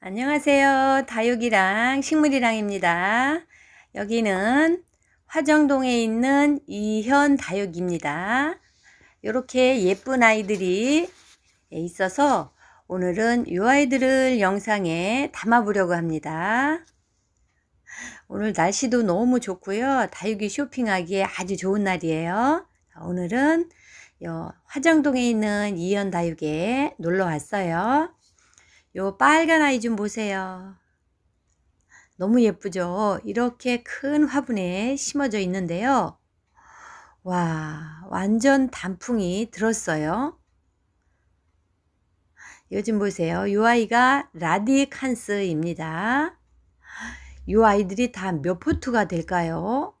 안녕하세요. 다육이랑 식물이랑입니다. 여기는 화정동에 있는 이현 다육입니다. 이렇게 예쁜 아이들이 있어서 오늘은 이 아이들을 영상에 담아보려고 합니다. 오늘 날씨도 너무 좋고요. 다육이 쇼핑하기에 아주 좋은 날이에요. 오늘은 화정동에 있는 이현 다육에 놀러 왔어요. 요 빨간 아이 좀 보세요. 너무 예쁘죠? 이렇게 큰 화분에 심어져 있는데요. 와, 완전 단풍이 들었어요. 요즘 보세요. 요 아이가 라디칸스입니다. 요 아이들이 다 몇 포트가 될까요?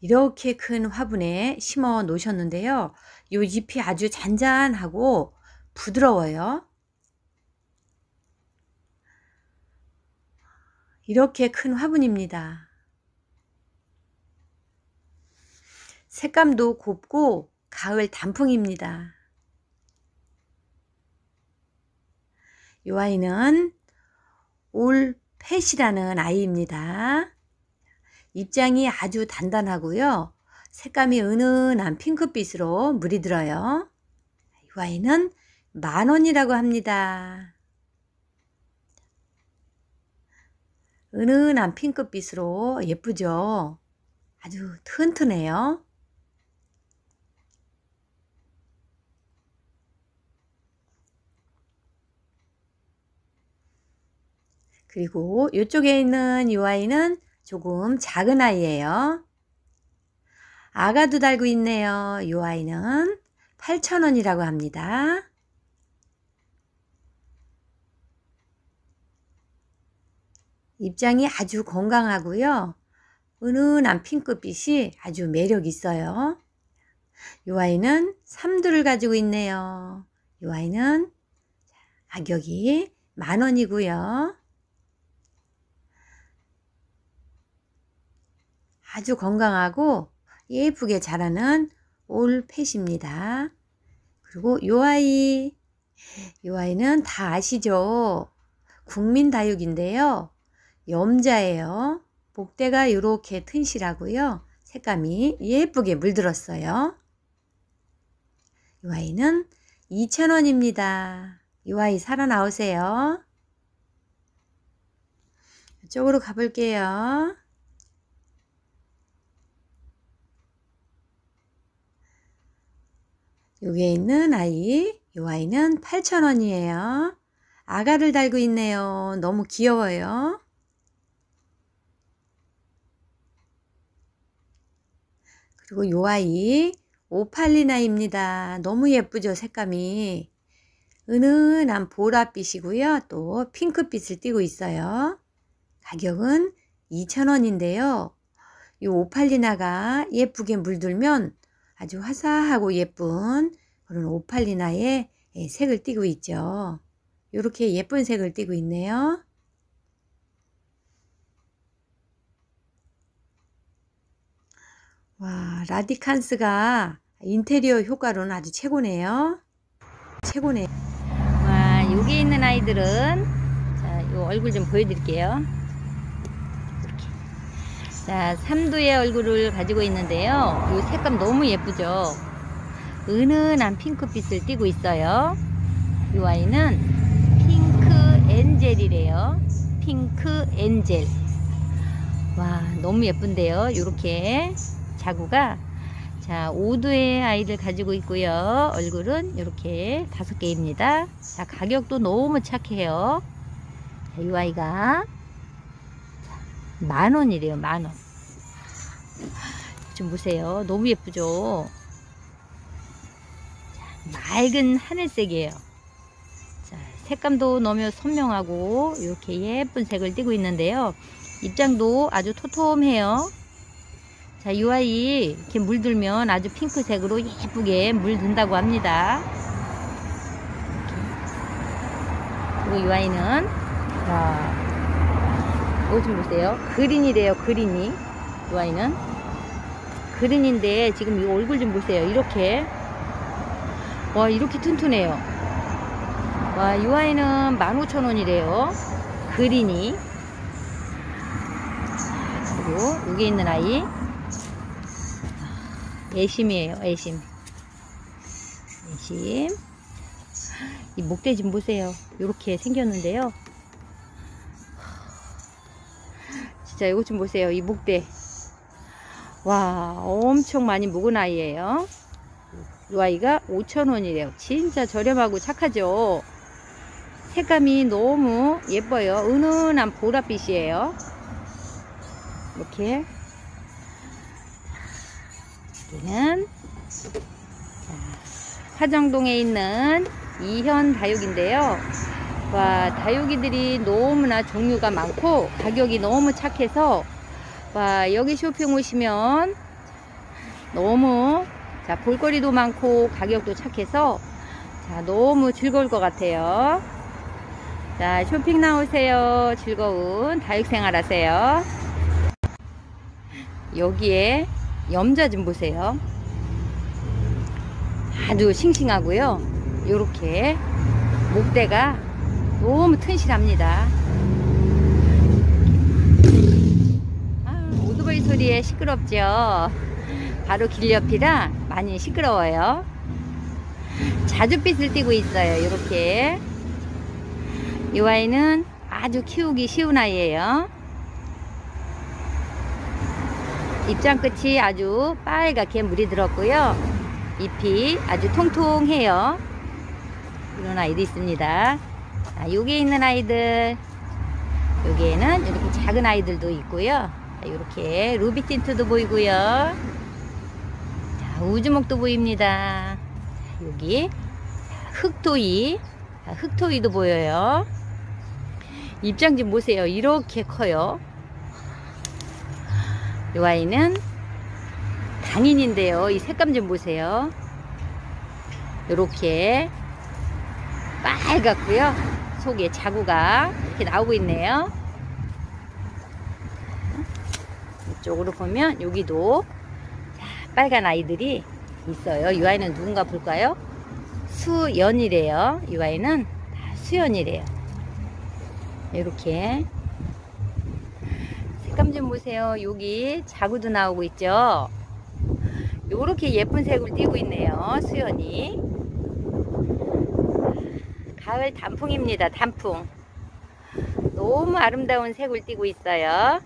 이렇게 큰 화분에 심어 놓으셨는데요. 요 잎이 아주 잔잔하고 부드러워요. 이렇게 큰 화분입니다. 색감도 곱고 가을 단풍입니다. 이 아이는 올펫이라는 아이입니다. 입장이 아주 단단하고요. 색감이 은은한 핑크빛으로 물이 들어요. 이 아이는 만원이라고 합니다. 은은한 핑크빛으로 예쁘죠? 아주 튼튼해요. 그리고 이쪽에 있는 이 아이는 조금 작은 아이예요. 아가도 달고 있네요. 이 아이는 8,000원이라고 합니다. 입장이 아주 건강하고요. 은은한 핑크빛이 아주 매력 있어요. 이 아이는 3두를 가지고 있네요. 이 아이는 가격이 만 원이고요. 아주 건강하고 예쁘게 자라는 올펫입니다. 그리고 이 아이, 이 아이는 다 아시죠? 국민 다육인데요. 염자예요. 복대가 이렇게 튼실하고요. 색감이 예쁘게 물들었어요. 이 아이는 2,000원입니다. 이 아이 살아 나오세요. 이쪽으로 가볼게요. 여기에 있는 아이, 이 아이는 8,000원이에요. 아가를 달고 있네요. 너무 귀여워요. 그리고 요 아이 오팔리나입니다. 너무 예쁘죠 색감이. 은은한 보라빛이고요. 또 핑크빛을 띠고 있어요. 가격은 2,000원인데요. 이 오팔리나가 예쁘게 물들면 아주 화사하고 예쁜 그런 오팔리나의 예, 색을 띠고 있죠. 이렇게 예쁜 색을 띠고 있네요. 와, 라디칸스가 인테리어 효과로는 아주 최고네요. 최고네. 와, 여기 있는 아이들은 자, 요 얼굴 좀 보여드릴게요. 이렇게. 자, 삼두의 얼굴을 가지고 있는데요. 이 색감 너무 예쁘죠? 은은한 핑크빛을 띠고 있어요. 이 아이는 핑크 엔젤이래요. 핑크 엔젤. 와, 너무 예쁜데요. 이렇게 자구가 자 5두의 아이를 가지고 있고요. 얼굴은 이렇게 다섯 개입니다. 자 가격도 너무 착해요. 자, 이 아이가 만원이래요 만원. 좀 보세요. 너무 예쁘죠? 자, 맑은 하늘색이에요. 자, 색감도 너무 선명하고 이렇게 예쁜 색을 띠고 있는데요. 입장도 아주 토톰해요 자, 이 아이 이렇게 물들면 아주 핑크색으로 예쁘게 물든다고 합니다. 그리고 이 아이는 자, 이거 좀 보세요. 그린이래요, 그린이. 이 아이는 그린인데 지금 이 얼굴 좀 보세요. 이렇게 와 이렇게 튼튼해요. 와, 이 아이는 15,000원이래요. 그린이. 그리고 여기 있는 아이. 애심이에요, 애심. 애심. 이 목대 좀 보세요. 이렇게 생겼는데요. 진짜 이것 좀 보세요. 이 목대. 와, 엄청 많이 묵은 아이예요. 이 아이가 5,000원이래요. 진짜 저렴하고 착하죠. 색감이 너무 예뻐요. 은은한 보랏빛이에요. 이렇게. 여기는 자, 화정동에 있는 이현 다육인데요. 와, 다육이들이 너무나 종류가 많고 가격이 너무 착해서 와, 여기 쇼핑 오시면 너무 자, 볼거리도 많고 가격도 착해서 자, 너무 즐거울 것 같아요. 자, 쇼핑 나오세요. 즐거운 다육생활 하세요. 여기에 염자 좀 보세요. 아주 싱싱하고요. 요렇게 목대가 너무 튼실합니다. 아, 오토바이 소리에 시끄럽죠. 바로 길 옆이라 많이 시끄러워요. 자주빛을 띠고 있어요. 이렇게. 이 아이는 아주 키우기 쉬운 아이예요. 입장 끝이 아주 빨갛게 물이 들었고요. 잎이 아주 통통해요. 이런 아이도 있습니다. 자, 여기에 있는 아이들. 여기에는 이렇게 작은 아이들도 있고요. 자, 이렇게 루비 틴트도 보이고요. 자, 우주목도 보입니다. 여기 흑토이. 자, 흑토이도 보여요. 입장 좀 보세요. 이렇게 커요. 이 아이는 당인인데요. 이 색감 좀 보세요. 이렇게 빨갛고요. 속에 자구가 이렇게 나오고 있네요. 이쪽으로 보면 여기도 자, 빨간 아이들이 있어요. 이 아이는 누군가 볼까요? 수연이래요. 이 아이는 다 수연이래요. 이렇게 색감 좀 보세요. 여기 자구도 나오고 있죠. 요렇게 예쁜 색을 띠고 있네요. 수연이. 가을 단풍입니다. 단풍. 너무 아름다운 색을 띠고 있어요.